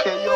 Okay, yo,